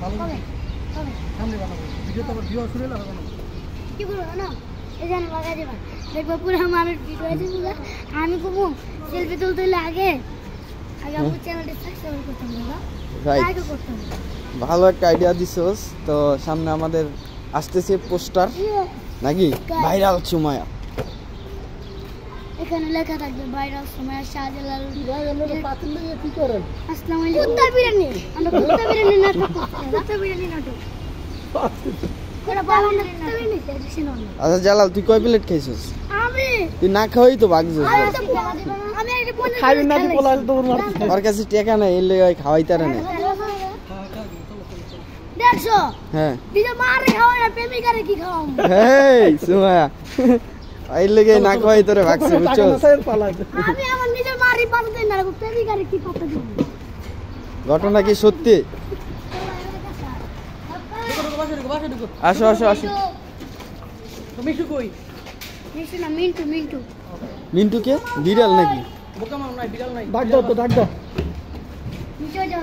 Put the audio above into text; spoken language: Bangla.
ভালো কবে? কবে? সামনে বানাবো ভিডিও তো আবার ভিউ শুনে লাগা বানাবো কি করব না এই যেন লাগাই দেবা দেখব পুরো আমার ভিডিও আছে পুরো। আমি কমু সেলফি তুলতে হলে আগে আমার চ্যানেলটা সাবস্ক্রাইব ভালো একটা আইডিয়া দিছোস। তো সামনে আমাদের আসতেছে পোস্টার নাকি? ভাইরাল সময় এখানে লেখা থাকবে ভাইরাল সময় শাহজালাল আসসালামু কুত্তা বিরিয়ানি। আমরা কুত্তা বিরিয়ানি নাটক বিরিয়ানি নাটক দেখছি আচ্ছা জালাল তুই কয় প্লেট খাইছিস? তুই না খাওয়াই তো ভাগছিস পঞ্চাশ না। প্লেট পোলা দৌড় ওর কাছে টেকা নাই এর লেগে খাওয়াইতারে না দেড়শো হ্যাঁ। দিদি মারে খাওয়াই না প্রেমিকারে কি খাওয়াম হেই সুমায়া এর লেগে না খাওয়াই তোরে ভাগছি আমি আমার নিজের মারি পাতা দিই না প্রেমিকারে কি পাতা দিব? ঘটনা কি সত্যি? আসো আসো আসো। তুমি কি কই? মিন্টু না মিন্টু মিন্টু। মিন্টু কে? বিড়াল নাকি? বোকা মাম নাই বিড়াল নাই। ডাক দাও তো ডাক দাও। নিচে যাও